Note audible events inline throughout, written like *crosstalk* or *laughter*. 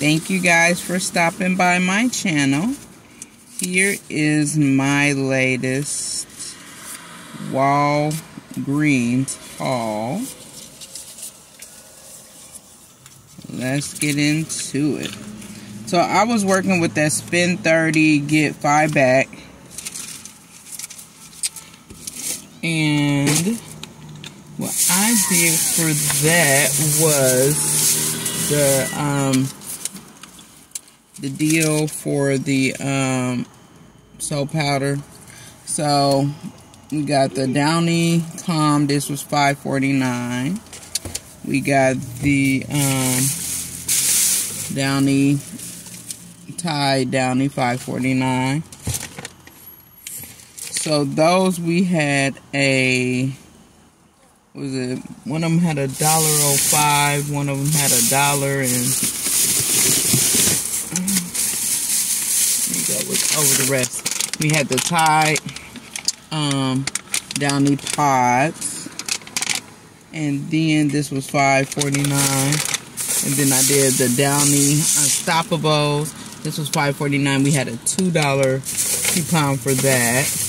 Thank you guys for stopping by my channel. Here is my latest wall Walgreens haul. Let's get into it. So I was working with that spend 30, get 5 back. And what I did for that was the um the deal for the um, soap powder. So we got the Downy Calm. This was five forty nine. We got the um, Downy Tide Downy five forty nine. So those we had a was it one of them had a dollar oh five, one of them had a dollar and over the rest. We had the Tide um, Downy pods. And then this was five forty nine. And then I did the Downy Unstoppables. This was five forty nine. We had a $2 coupon for that.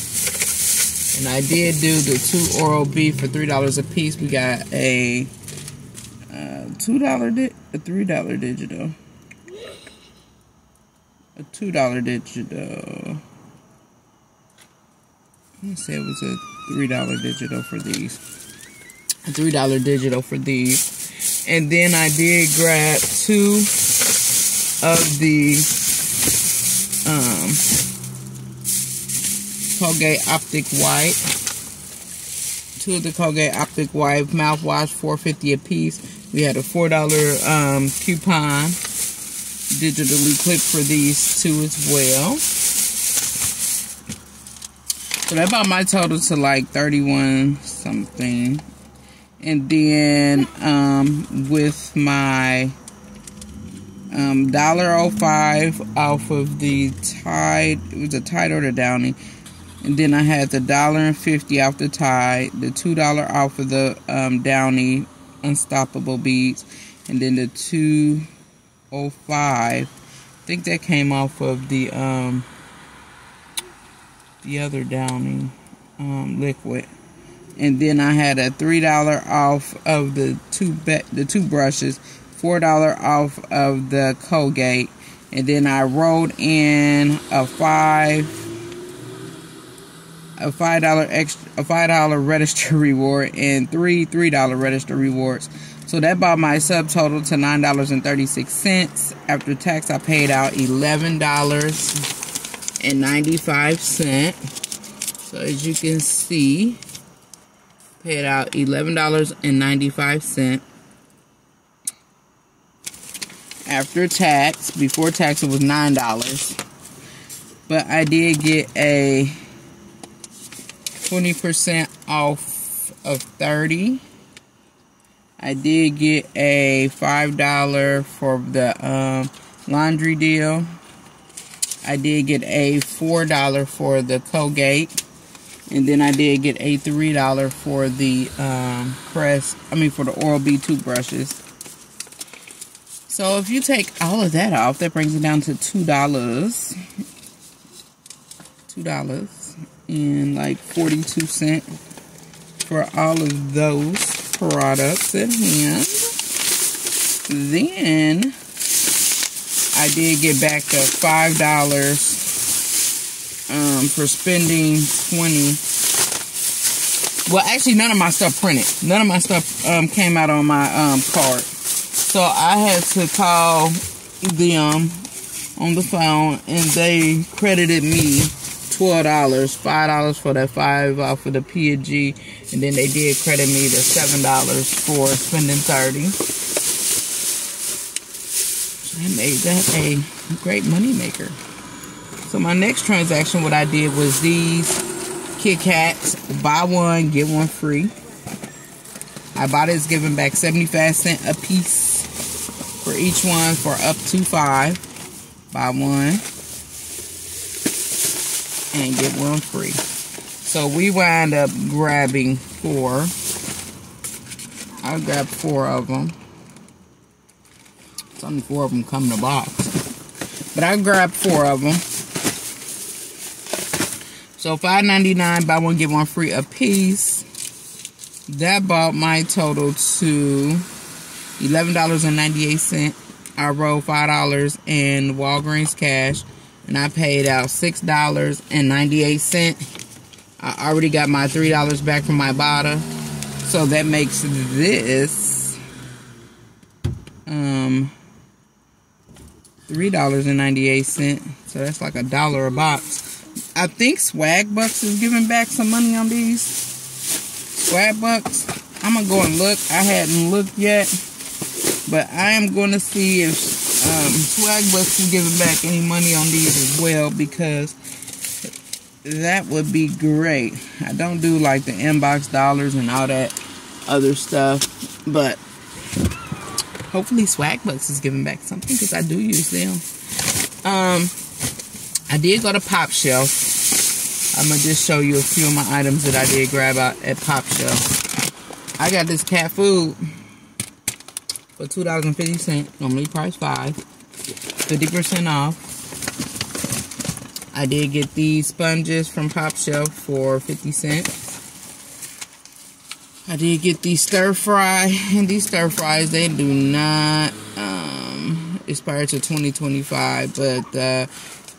And I did do the two Oral-B for $3 a piece. We got a uh, $2 a $3 digital a two dollar digital. I say it was a three dollar digital for these. A three dollar digital for these. And then I did grab two of the um, Colgate Optic White. Two of the Colgate Optic White mouthwash, four fifty a piece. We had a four dollar um, coupon digitally clip for these two as well. So that brought my total to like 31 something. And then um, with my um, $1.05 off of the Tide, it was a Tide or the Downy. And then I had the dollar and fifty off the Tide, the two dollar off of the um, Downy Unstoppable beads, and then the two 05. I think that came off of the um, the other Downy um, liquid. And then I had a three dollar off of the two the two brushes, four dollar off of the Colgate, and then I rolled in a five a five dollar extra a five dollar register *laughs* reward and three three dollar register rewards so that brought my subtotal to $9.36. After tax, I paid out $11.95. So as you can see, paid out $11.95. After tax, before tax it was $9. But I did get a 20% off of 30 I did get a $5 for the um, laundry deal. I did get a $4 for the Colgate. And then I did get a $3 for the um, Crest, I mean for the Oral-B toothbrushes. So if you take all of that off, that brings it down to $2. $2 and like 42 cents for all of those products at hand. Then I did get back the five dollars um, for spending twenty. Well, actually, none of my stuff printed. None of my stuff um, came out on my um, card, so I had to call them on the phone, and they credited me twelve dollars, five dollars for that five uh, off of the P&G, and then they did credit me the seven dollars for spending thirty. So I made that a great money maker. So my next transaction, what I did was these Kit Kats, buy one get one free. I bought it, it's giving back 75 cent a piece for each one for up to five. Buy one and get one free. So we wind up grabbing four. I grabbed four of them. Only four of them come in a box. But I grabbed four of them. So $5.99, buy one, get one free a piece. That bought my total to $11.98. I rolled $5 in Walgreens cash and I paid out $6.98. I already got my $3 back from my Ibotta. So that makes this um $3.98. So that's like a dollar a box. I think Swagbucks is giving back some money on these. Swagbucks. I'm going to go and look. I hadn't looked yet. But I am going to see if um, is giving back any money on these as well. Because that would be great. I don't do like the inbox dollars and all that other stuff. But hopefully Swagbucks is giving back something. Because I do use them. Um... I did go to Popshelf. I'm to just show you a few of my items that I did grab out at Popshelf. I got this cat food for $2.50. Normally price 5 50% off. I did get these sponges from Popshelf for 50 cents. I did get these stir fry. *laughs* And these stir fries, they do not um, expire to 2025. But uh,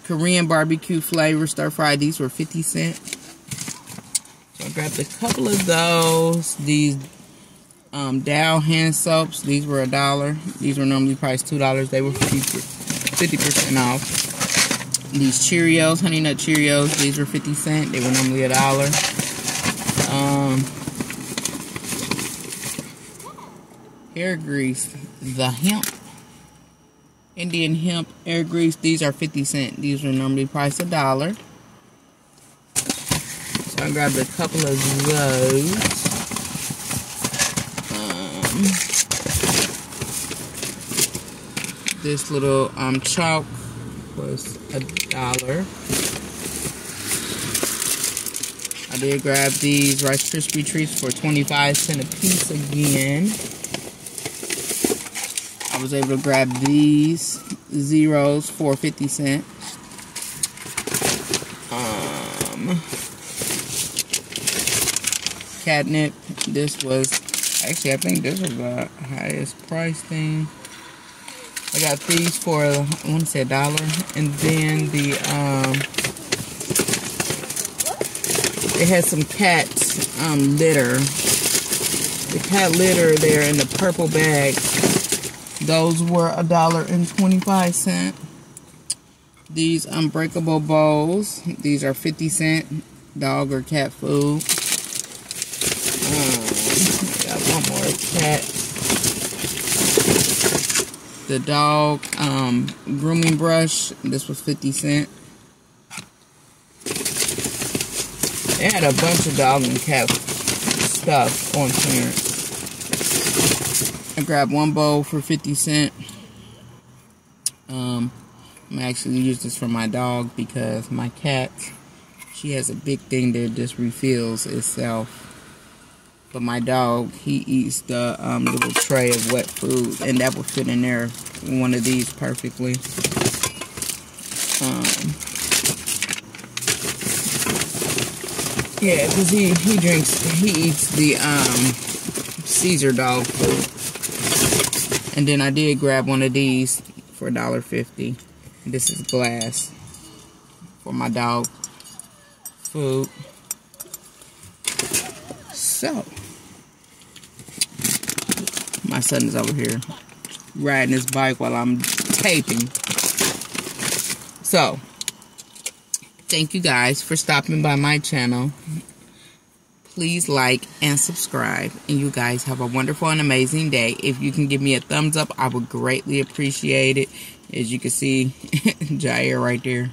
Korean barbecue flavor stir fry. These were 50 cents. So I grabbed a couple of those. These um, Dow hand soaps. These were a dollar. These were normally priced $2. They were 50% off. These Cheerios, Honey Nut Cheerios. These were 50 cents. They were normally a dollar. Um, hair grease. The hemp Indian hemp air grease. These are 50 cents. These are normally priced a dollar. So I grabbed a couple of those. Um, this little um, chalk was a dollar. I did grab these Rice Krispie treats for 25 cents a piece again I was able to grab these zeros for 50 cents. Um, catnip. This was actually I think this was the highest price thing. I got these for I want to say a dollar, and then the um, it has some cat um, litter. The cat litter there in the purple bag those were a dollar and 25 cent. These unbreakable bowls. These are 50 cent dog or cat food. Um, got one more cat. The dog um, grooming brush. This was 50 cent. They had a bunch of dog and cat stuff on clearance. I grabbed one bowl for 50 cent. Um, I'm actually use this for my dog because my cat, she has a big thing that just refills itself. But my dog, he eats the um, little tray of wet food, and that will fit in there, one of these perfectly. Um, yeah, because he, he drinks, he eats the um, Cesar dog food. And then I did grab one of these for $1.50. This is glass for my dog food. So, my son is over here riding his bike while I'm taping. So, thank you guys for stopping by my channel please like and subscribe. And you guys have a wonderful and amazing day. If you can give me a thumbs up, I would greatly appreciate it. As you can see, *laughs* Jair right there.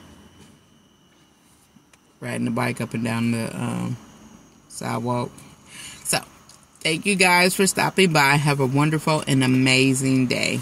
Riding the bike up and down the um, sidewalk. Thank you guys for stopping by. Have a wonderful and amazing day.